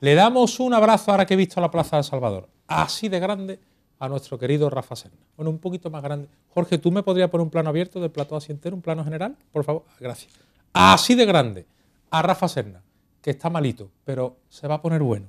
Le damos un abrazo ahora que he visto la Plaza de Salvador. Así de grande a nuestro querido Rafa Serna. Bueno, un poquito más grande. Jorge, ¿tú me podrías poner un plano abierto del plato así entero, un plano general? Por favor, gracias. Así de grande a Rafa Serna, que está malito, pero se va a poner bueno.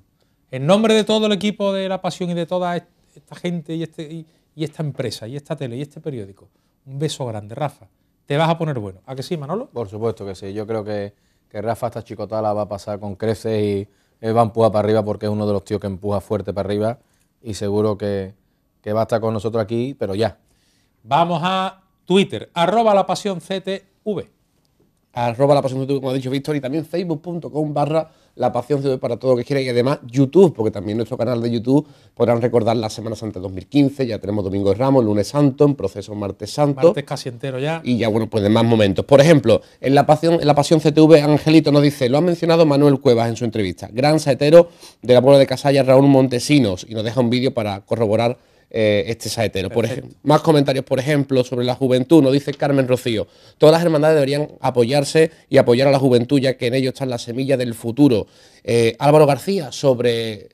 En nombre de todo el equipo de La Pasión y de toda esta gente y, este, y, esta empresa y esta tele y este periódico, un beso grande, Rafa. Te vas a poner bueno. ¿A que sí, Manolo? Por supuesto que sí. Yo creo que, que Rafa esta chicotala va a pasar con creces y va a empujar para arriba porque es uno de los tíos que empuja fuerte para arriba y seguro que, que va a estar con nosotros aquí, pero ya. Vamos a Twitter, arroba la pasión CTV. Arroba la pasión como ha dicho Víctor, y también facebook.com barra la pasión para todo lo que quiera y además YouTube, porque también nuestro canal de YouTube podrán recordar la Semana Santa 2015, ya tenemos Domingo de Ramos, Lunes Santo, en proceso Martes Santo. Martes casi entero ya. Y ya, bueno, pues de más momentos. Por ejemplo, en la pasión, en la pasión CTV, Angelito nos dice, lo ha mencionado Manuel Cuevas en su entrevista, gran saetero de la puebla de Casalla, Raúl Montesinos, y nos deja un vídeo para corroborar eh, este saetero. Por ejemplo, más comentarios, por ejemplo, sobre la juventud. Nos dice Carmen Rocío. Todas las hermandades deberían apoyarse y apoyar a la juventud, ya que en ellos está la semilla del futuro. Eh, Álvaro García, sobre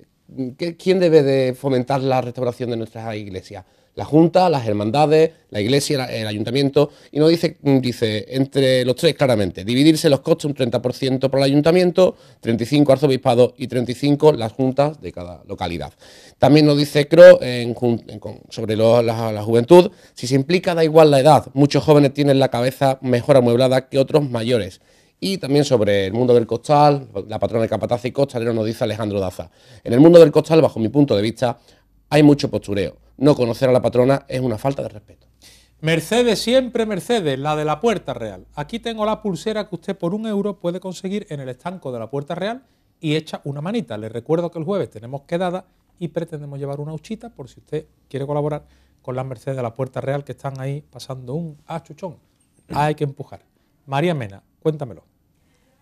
quién debe de fomentar la restauración de nuestras iglesias la Junta, las hermandades, la Iglesia, el Ayuntamiento, y nos dice, dice entre los tres claramente, dividirse los costes un 30% por el Ayuntamiento, 35 Arzobispado y 35 las juntas de cada localidad. También nos dice CRO sobre la, juventud, si se implica da igual la edad, muchos jóvenes tienen la cabeza mejor amueblada que otros mayores. Y también sobre el mundo del costal, la patrona de capataz y costalero nos dice Alejandro Daza. En el mundo del costal, bajo mi punto de vista, hay mucho postureo. No conocer a la patrona es una falta de respeto. Mercedes, siempre Mercedes, la de la Puerta Real. Aquí tengo la pulsera que usted por un euro puede conseguir en el estanco de la Puerta Real y echa una manita. Les recuerdo que el jueves tenemos quedada y pretendemos llevar una huchita por si usted quiere colaborar con las Mercedes de la Puerta Real que están ahí pasando un achuchón. Hay que empujar. María Mena, cuéntamelo.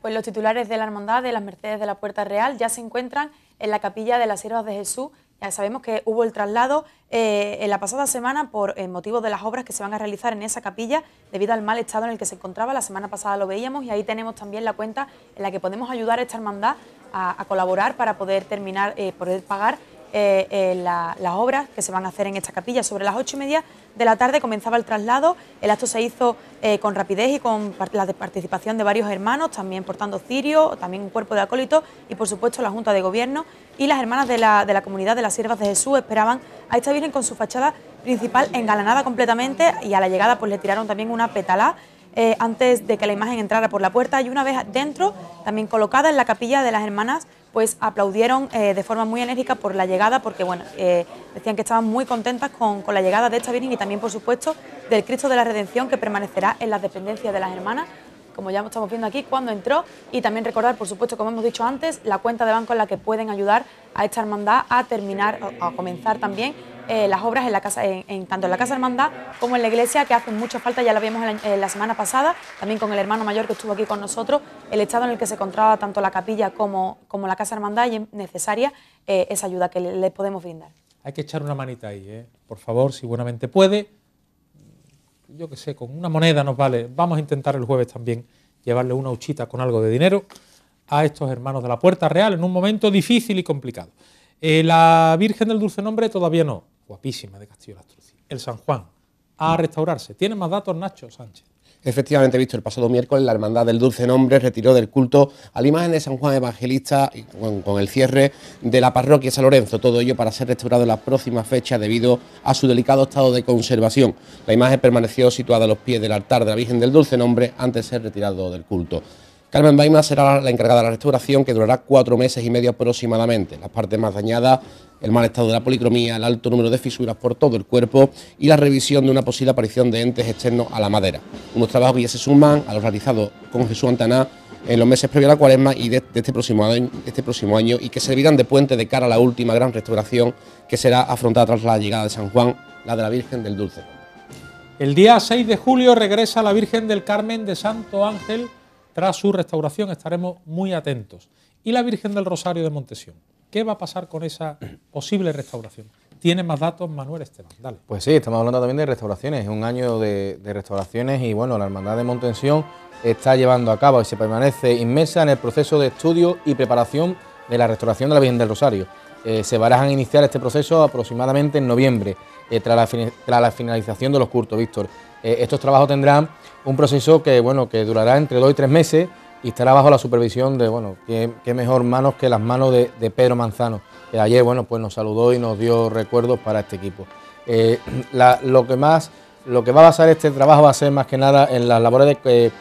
Pues los titulares de la Hermandad de las Mercedes de la Puerta Real ya se encuentran en la capilla de las Siervas de Jesús sabemos que hubo el traslado eh, en la pasada semana por eh, motivo de las obras que se van a realizar en esa capilla debido al mal estado en el que se encontraba. La semana pasada lo veíamos y ahí tenemos también la cuenta en la que podemos ayudar a esta hermandad a, colaborar para poder terminar, eh, poder pagar eh, eh, las obras que se van a hacer en esta capilla. Sobre las ocho y media de la tarde comenzaba el traslado. El acto se hizo eh, con rapidez y con la participación de varios hermanos, también portando cirio, también un cuerpo de acólitos y, por supuesto, la Junta de Gobierno. Y las hermanas de la, de la comunidad de las Siervas de Jesús esperaban a esta Virgen con su fachada principal engalanada completamente y a la llegada pues le tiraron también una petalá antes de que la imagen entrara por la puerta y una vez dentro, también colocada en la capilla de las hermanas pues aplaudieron eh, de forma muy enérgica por la llegada, porque bueno, eh, decían que estaban muy contentas con, la llegada de esta Virgen y también, por supuesto, del Cristo de la Redención que permanecerá en las dependencias de las hermanas, como ya estamos viendo aquí, cuando entró, y también recordar, por supuesto, como hemos dicho antes, la cuenta de banco en la que pueden ayudar a esta hermandad a terminar, a comenzar también eh, las obras en, la casa, en, tanto en la Casa Hermandad como en la iglesia, que hacen mucha falta, ya lo vimos la, semana pasada, también con el hermano mayor que estuvo aquí con nosotros, el estado en el que se encontraba tanto la capilla como, la Casa Hermandad y es necesaria eh, esa ayuda que les le podemos brindar. Hay que echar una manita ahí, ¿eh? por favor, si buenamente puede, yo que sé, con una moneda nos vale, vamos a intentar el jueves también llevarle una huchita con algo de dinero a estos hermanos de la Puerta Real en un momento difícil y complicado. La Virgen del Dulce Nombre todavía no, guapísima de Castillo Lastrucci. El San Juan, a restaurarse. ¿Tiene más datos Nacho Sánchez? Efectivamente, visto el pasado miércoles, la Hermandad del Dulce Nombre retiró del culto a la imagen de San Juan Evangelista con, el cierre de la parroquia San Lorenzo, todo ello para ser restaurado en la próxima fecha debido a su delicado estado de conservación. La imagen permaneció situada a los pies del altar de la Virgen del Dulce Nombre antes de ser retirado del culto. Carmen Baima será la encargada de la restauración que durará cuatro meses y medio aproximadamente. Las partes más dañadas, el mal estado de la policromía, el alto número de fisuras por todo el cuerpo y la revisión de una posible aparición de entes externos a la madera. Unos trabajos que ya se suman a los realizados con Jesús Antaná en los meses previos a la cuaresma y de, este, próximo año, este próximo año y que servirán de puente de cara a la última gran restauración que será afrontada tras la llegada de San Juan, la de la Virgen del Dulce. El día 6 de julio regresa la Virgen del Carmen de Santo Ángel tras su restauración estaremos muy atentos. ¿Y la Virgen del Rosario de Montesión? ¿Qué va a pasar con esa posible restauración? ¿Tiene más datos Manuel Esteban? Dale. Pues sí, estamos hablando también de restauraciones. Es un año de, restauraciones y bueno, la Hermandad de Montesión está llevando a cabo y se permanece inmersa en el proceso de estudio y preparación de la restauración de la Virgen del Rosario. Eh, se a iniciar este proceso aproximadamente en noviembre, eh, tras, la finalización de los curtos, Víctor. Estos trabajos tendrán un proceso que, bueno, que durará entre dos y tres meses y estará bajo la supervisión de, bueno, qué, mejor manos que las manos de, Pedro Manzano, que ayer, bueno, pues nos saludó y nos dio recuerdos para este equipo. lo que más lo que va a basar este trabajo va a ser más que nada en las labores de,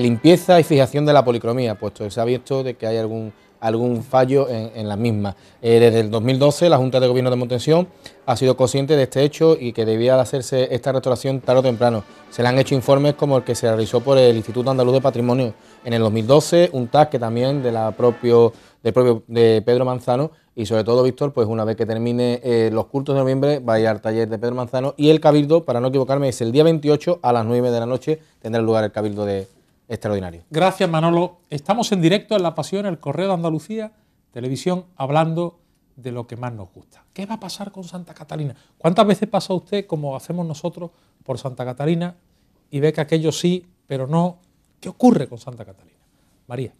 limpieza y fijación de la policromía, puesto que se ha visto de que hay algún, algún fallo en, la misma. Eh, desde el 2012 la Junta de Gobierno de Montensión ha sido consciente de este hecho y que debía hacerse esta restauración tarde o temprano. Se le han hecho informes como el que se realizó por el Instituto Andaluz de Patrimonio en el 2012, un TAC que también de propio, del propio de Pedro Manzano y sobre todo, Víctor, pues una vez que termine eh, los cultos de noviembre, va a ir al taller de Pedro Manzano y el cabildo, para no equivocarme, es el día 28 a las 9 de la noche, tendrá lugar el cabildo de extraordinario. Gracias, Manolo. Estamos en directo en La Pasión, el Correo de Andalucía, televisión, hablando de lo que más nos gusta. ¿Qué va a pasar con Santa Catalina? ¿Cuántas veces pasa usted, como hacemos nosotros, por Santa Catalina y ve que aquello sí, pero no? ¿Qué ocurre con Santa Catalina? María.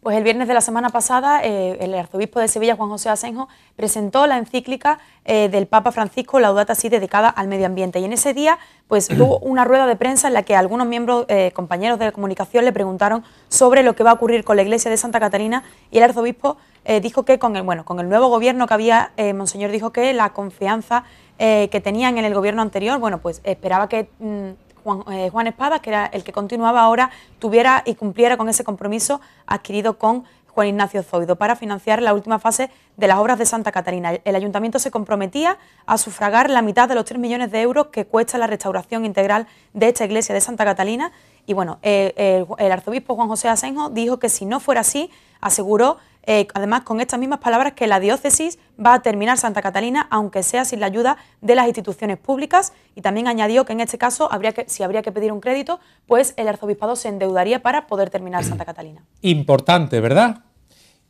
Pues el viernes de la semana pasada, eh, el arzobispo de Sevilla, Juan José Asenjo, presentó la encíclica eh, del Papa Francisco Laudata Si dedicada al medio ambiente. Y en ese día, pues hubo una rueda de prensa en la que algunos miembros, eh, compañeros de comunicación, le preguntaron sobre lo que va a ocurrir con la iglesia de Santa Catarina y el arzobispo dijo que con el, bueno, con el nuevo gobierno que había, Monseñor dijo que la confianza que tenían en el gobierno anterior, bueno, pues esperaba que... Mm, eh, Juan, Espadas, que era el que continuaba ahora, tuviera y cumpliera con ese compromiso adquirido con Juan Ignacio Zoido para financiar la última fase de las obras de Santa Catarina. El ayuntamiento se comprometía a sufragar la mitad de los 3 millones de euros que cuesta la restauración integral de esta iglesia de Santa Catalina. Y bueno, el arzobispo Juan José Asenjo dijo que si no fuera así, aseguró eh, además con estas mismas palabras que la diócesis va a terminar Santa Catalina, aunque sea sin la ayuda de las instituciones públicas, y también añadió que en este caso, si habría que pedir un crédito, pues el arzobispado se endeudaría para poder terminar Santa Catalina. Importante, ¿verdad?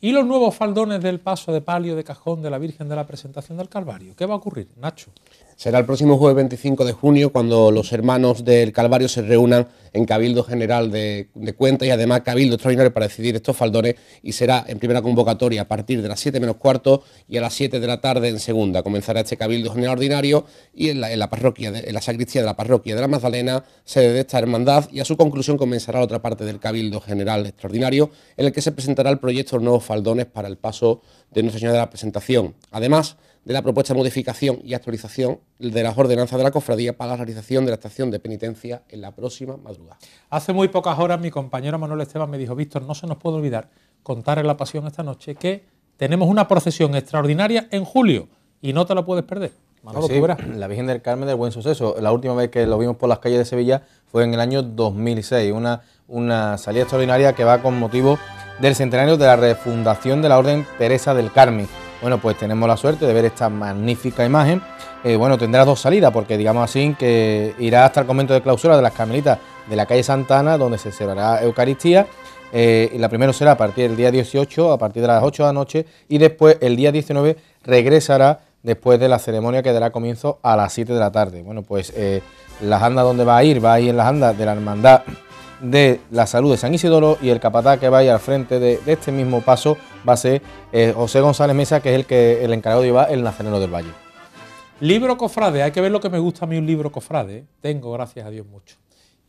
¿Y los nuevos faldones del paso de palio de cajón de la Virgen de la Presentación del Calvario? ¿Qué va a ocurrir, Nacho? Será el próximo jueves 25 de junio cuando los hermanos del Calvario se reúnan en Cabildo General de, Cuentas y además Cabildo Extraordinario para decidir estos faldones y será en primera convocatoria a partir de las 7 menos cuarto y a las 7 de la tarde en segunda. Comenzará este Cabildo General Ordinario y en la, parroquia, en la sacristía de la parroquia de la Magdalena, sede de esta hermandad y a su conclusión comenzará otra parte del Cabildo General Extraordinario en el que se presentará el proyecto de nuevos faldones para el paso de Nuestra Señora de la Presentación. Además, de la propuesta de modificación y actualización de las ordenanzas de la cofradía para la realización de la estación de penitencia en la próxima madrugada. Hace muy pocas horas mi compañero Manuel Esteban me dijo, Víctor, no se nos puede olvidar contar en la pasión esta noche que tenemos una procesión extraordinaria en julio y no te la puedes perder. Manolo, la Virgen del Carmen del Buen Suceso. La última vez que lo vimos por las calles de Sevilla fue en el año 2006, una, una salida extraordinaria que va con motivo del centenario de la refundación de la Orden Teresa del Carmen bueno, pues tenemos la suerte de ver esta magnífica imagen. Eh, bueno, tendrá dos salidas, porque digamos así que irá hasta el convento de clausura de las Carmelitas de la calle Santana, donde se celebrará Eucaristía. Eh, la primera será a partir del día 18, a partir de las 8 de la noche, y después el día 19 regresará después de la ceremonia que dará comienzo a las 7 de la tarde. Bueno, pues eh, las andas donde va a ir, va a ir en las andas de la Hermandad de la Salud de San Isidoro y el capataz que va a ir al frente de, este mismo paso va a ser eh, José González Mesa, que es el, que, el encargado de llevar el Nazareno del Valle. Libro cofrade, hay que ver lo que me gusta a mí un libro cofrade, ¿eh? tengo gracias a Dios mucho.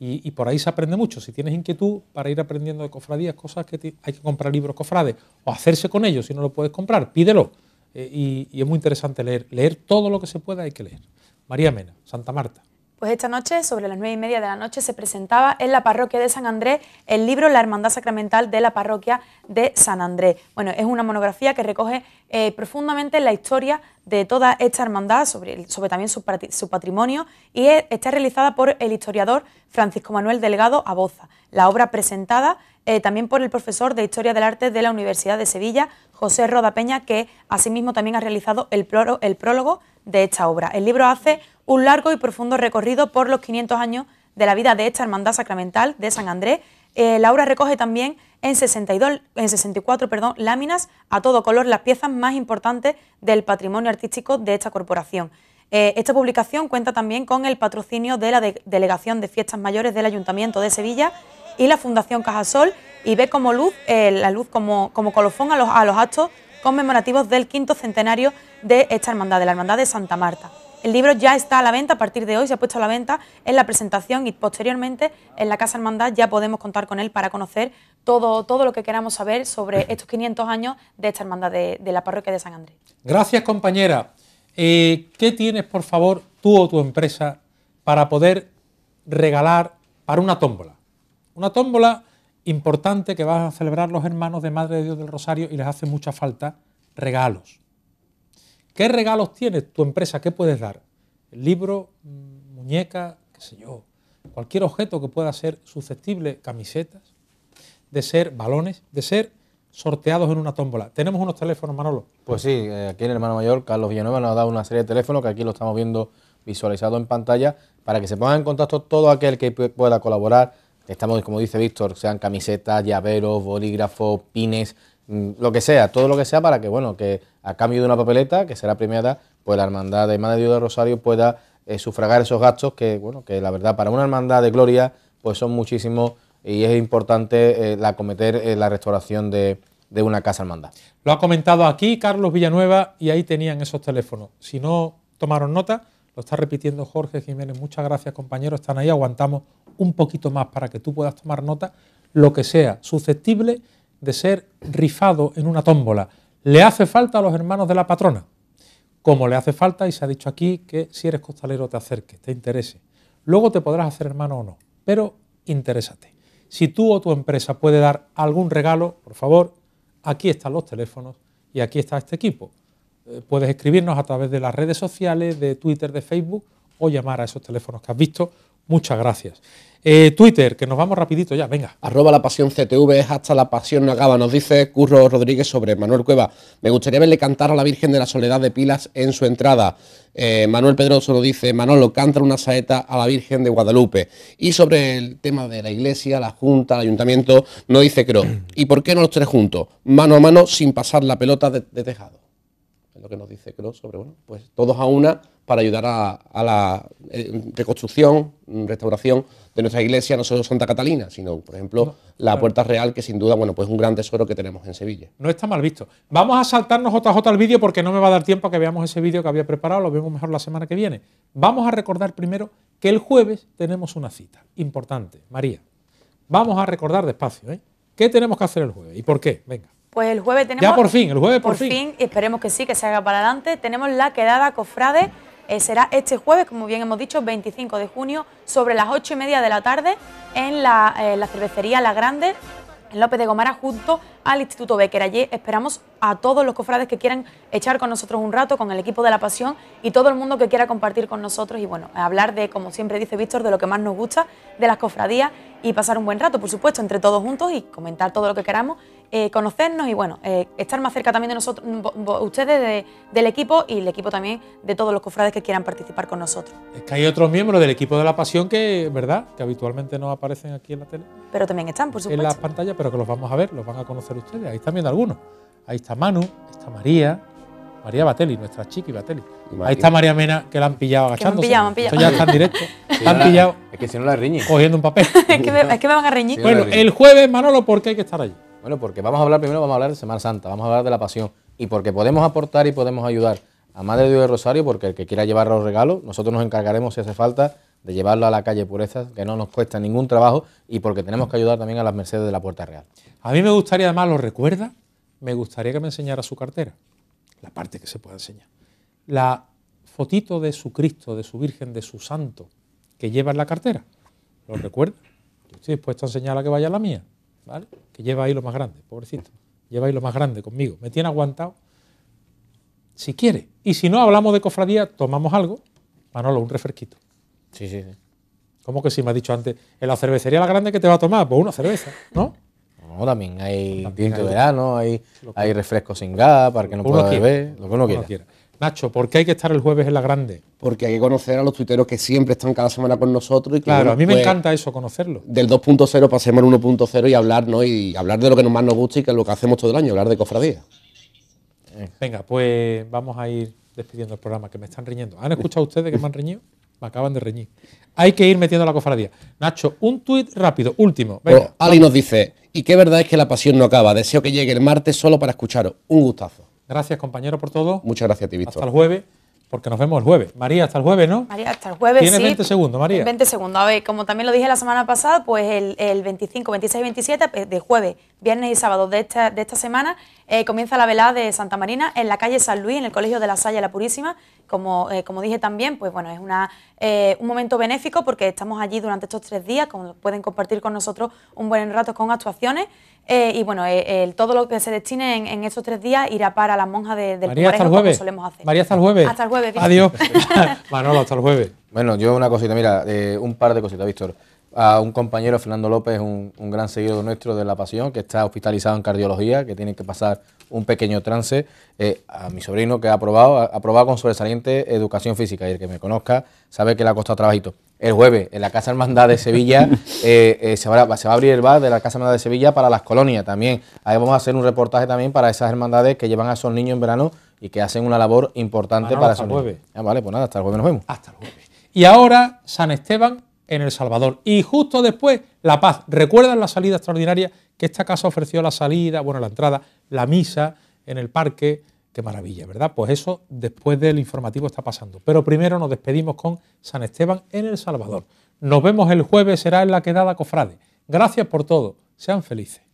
Y, por ahí se aprende mucho. Si tienes inquietud para ir aprendiendo de cofradías, cosas que hay que comprar libros cofrades o hacerse con ellos, si no lo puedes comprar, pídelo. Eh, y es muy interesante leer. Leer todo lo que se pueda hay que leer. María Mena, Santa Marta. Pues esta noche, sobre las nueve y media de la noche, se presentaba en la parroquia de San Andrés el libro La Hermandad Sacramental de la parroquia de San Andrés. Bueno, es una monografía que recoge eh, profundamente la historia de toda esta hermandad, sobre, también su, patrimonio, y está realizada por el historiador Francisco Manuel Delgado Aboza. La obra presentada eh, también por el profesor de Historia del Arte de la Universidad de Sevilla, José Roda Peña, que asimismo también ha realizado el, el prólogo de esta obra. El libro hace un largo y profundo recorrido por los 500 años de la vida de esta hermandad sacramental de San Andrés. Eh, Laura recoge también en, 62, en 64 perdón, láminas a todo color las piezas más importantes del patrimonio artístico de esta corporación. Eh, esta publicación cuenta también con el patrocinio de la Delegación de Fiestas Mayores del Ayuntamiento de Sevilla y la Fundación Cajasol y ve como luz, eh, la luz como, como colofón a los, a los actos conmemorativos del quinto centenario de esta hermandad, de la Hermandad de Santa Marta. El libro ya está a la venta, a partir de hoy se ha puesto a la venta en la presentación y posteriormente en la Casa Hermandad ya podemos contar con él para conocer todo, todo lo que queramos saber sobre estos 500 años de esta hermandad de, la parroquia de San Andrés. Gracias compañera. Eh, ¿Qué tienes por favor tú o tu empresa para poder regalar para una tómbola? Una tómbola importante que van a celebrar los hermanos de Madre de Dios del Rosario y les hace mucha falta regalos. ¿Qué regalos tienes tu empresa? ¿Qué puedes dar? ¿El libro, muñeca, qué sé yo? Cualquier objeto que pueda ser susceptible, camisetas, de ser balones, de ser sorteados en una tómbola. ¿Tenemos unos teléfonos, Manolo? Pues sí, eh, aquí el hermano mayor, Carlos Villanueva nos ha dado una serie de teléfonos que aquí lo estamos viendo visualizado en pantalla para que se pongan en contacto todo aquel que pueda colaborar. Estamos, como dice Víctor, sean camisetas, llaveros, bolígrafos, pines, lo que sea, todo lo que sea para que, bueno, que a cambio de una papeleta que será premiada, pues la hermandad de Madre Dios de Rosario pueda eh, sufragar esos gastos que, bueno, que la verdad para una hermandad de gloria, pues son muchísimos y es importante eh, la acometer la restauración de, de una casa hermandad. Lo ha comentado aquí Carlos Villanueva y ahí tenían esos teléfonos. Si no tomaron nota, lo está repitiendo Jorge Jiménez. Muchas gracias compañeros, están ahí, aguantamos un poquito más para que tú puedas tomar nota, lo que sea susceptible de ser rifado en una tómbola. Le hace falta a los hermanos de la patrona, como le hace falta, y se ha dicho aquí, que si eres costalero te acerques, te interese. Luego te podrás hacer hermano o no, pero interésate. Si tú o tu empresa puede dar algún regalo, por favor, aquí están los teléfonos y aquí está este equipo. Eh, puedes escribirnos a través de las redes sociales, de Twitter, de Facebook o llamar a esos teléfonos que has visto. Muchas gracias. Eh, Twitter, que nos vamos rapidito ya, venga. Arroba la pasión CTV, hasta la pasión no acaba, nos dice Curro Rodríguez sobre Manuel Cueva. Me gustaría verle cantar a la Virgen de la Soledad de Pilas en su entrada. Eh, Manuel Pedroso nos dice, Manolo, canta una saeta a la Virgen de Guadalupe. Y sobre el tema de la iglesia, la Junta, el Ayuntamiento, nos dice Cro, ¿y por qué no los tres juntos? Mano a mano sin pasar la pelota de, tejado. Es lo que nos dice Cro sobre, bueno, pues todos a una para ayudar a, la eh, reconstrucción, restauración de nuestra iglesia, no solo Santa Catalina, sino, por ejemplo, la Puerta Real, que sin duda, bueno, pues es un gran tesoro que tenemos en Sevilla. No está mal visto. Vamos a saltarnos JJ al vídeo porque no me va a dar tiempo a que veamos ese vídeo que había preparado, lo vemos mejor la semana que viene. Vamos a recordar primero que el jueves tenemos una cita importante. María, vamos a recordar despacio, ¿eh? ¿Qué tenemos que hacer el jueves y por qué? Venga. Pues el jueves tenemos... Ya por fin, el jueves por, por fin. esperemos que sí, que se haga para adelante. Tenemos la quedada cofrade eh, será este jueves, como bien hemos dicho, 25 de junio, sobre las 8 y media de la tarde, en la, eh, la cervecería La Grande, en López de Gomara, junto al Instituto Becker. Allí esperamos a todos los cofrades que quieran echar con nosotros un rato, con el equipo de la pasión y todo el mundo que quiera compartir con nosotros y bueno, hablar de, como siempre dice Víctor, de lo que más nos gusta, de las cofradías y pasar un buen rato, por supuesto, entre todos juntos y comentar todo lo que queramos eh, conocernos y bueno, eh, estar más cerca también de nosotros, ustedes del equipo y el equipo también de todos los cofrades que quieran participar con nosotros. Es que hay otros miembros del equipo de la pasión que, ¿verdad? Que habitualmente no aparecen aquí en la tele. Pero también están, por supuesto. En las pantallas, pero que los vamos a ver, los van a conocer ustedes. Ahí están viendo algunos. Ahí está Manu, está María, María Batelli, nuestra chica y Batelli. Ahí está María Mena, que la han pillado agachándose. Me han pillado, Esto ya está en directo. la han pillado. Es que si no la riñen. Cogiendo un papel. es, que me, es, que me, van a reñir. bueno, el jueves, Manolo, ¿por qué hay que estar allí? Bueno, porque vamos a hablar primero, vamos a hablar de Semana Santa, vamos a hablar de la pasión y porque podemos aportar y podemos ayudar a Madre de Dios de Rosario, porque el que quiera llevar los regalos, nosotros nos encargaremos, si hace falta, de llevarlo a la calle Pureza, que no nos cuesta ningún trabajo y porque tenemos que ayudar también a las Mercedes de la Puerta Real. A mí me gustaría, además, lo recuerda, me gustaría que me enseñara su cartera, la parte que se pueda enseñar. La fotito de su Cristo, de su Virgen, de su Santo, que lleva en la cartera. ¿Lo recuerda? estoy dispuesto a enseñarla que vaya a la mía. Que lleva ahí lo más grande, pobrecito. Lleva ahí lo más grande conmigo. Me tiene aguantado. Si quiere. Y si no, hablamos de cofradía, tomamos algo. Manolo, un refresquito. Sí, sí, sí. ¿Cómo que sí me ha dicho antes? En la cervecería la grande que te va a tomar, pues una cerveza, ¿no? No, también hay tinto de verano, hay, hay refrescos sin gas para que no pueda beber, lo que uno quiera. Nacho, ¿por qué hay que estar el jueves en la grande? Porque hay que conocer a los tuiteros que siempre están cada semana con nosotros. Y claro, a mí me pues, encanta eso, conocerlo. Del 2.0 pasemos al 1.0 y hablar, ¿no? Y hablar de lo que más nos gusta y que es lo que hacemos todo el año, hablar de cofradía. Venga, pues vamos a ir despidiendo el programa, que me están riñendo. ¿Han escuchado ustedes que me han reñido? Me acaban de reñir. Hay que ir metiendo la cofradía. Nacho, un tuit rápido, último. Ali nos dice, y qué verdad es que la pasión no acaba. Deseo que llegue el martes solo para escucharos. Un gustazo. Gracias, compañero, por todo. Muchas gracias a ti, Hasta Víctor. el jueves, porque nos vemos el jueves. María, hasta el jueves, ¿no? María, hasta el jueves. Tienes sí. 20 segundos, María. 20 segundos. A ver, como también lo dije la semana pasada, pues el, el 25, 26 y 27 pues, de jueves, viernes y sábado de esta, de esta semana eh, comienza la velada de Santa Marina en la calle San Luis, en el Colegio de la Salle La Purísima. Como, eh, como dije también, pues bueno, es una, eh, un momento benéfico porque estamos allí durante estos tres días, como pueden compartir con nosotros un buen rato con actuaciones. eh, y bueno, eh, el- todo lo que se destine en, en estos tres días irá para las monjas de- del María, hasta el como jueves. solemos hacer. María, hasta el jueves. Hasta el jueves, Víctor. Adiós. Manolo, hasta el jueves. Bueno, yo una cosita, mira, eh, un par de cositas, Víctor. A un compañero, Fernando López, un, un gran seguidor nuestro de La Pasión, que está hospitalizado en cardiología, que tiene que pasar un pequeño trance. Eh, a mi sobrino, que ha aprobado, ha aprobado con sobresaliente educación física, y el que me conozca sabe que le ha costado trabajito. El jueves, en la Casa Hermandad de Sevilla, eh, eh, se, va, se va a abrir el bar de la Casa Hermandad de Sevilla para las colonias también. Ahí vamos a hacer un reportaje también para esas hermandades que llevan a esos niños en verano y que hacen una labor importante Manolo, para hasta esos el niños. jueves. Ah, vale, pues nada, hasta el jueves nos vemos. Hasta el jueves. Y ahora San Esteban en El Salvador. Y justo después La Paz. ¿Recuerdan la salida extraordinaria que esta casa ofreció la salida, bueno, la entrada, la misa en el parque? Qué maravilla, ¿verdad? Pues eso después del informativo está pasando. Pero primero nos despedimos con San Esteban en El Salvador. Nos vemos el jueves, será en la quedada Cofrade. Gracias por todo. Sean felices.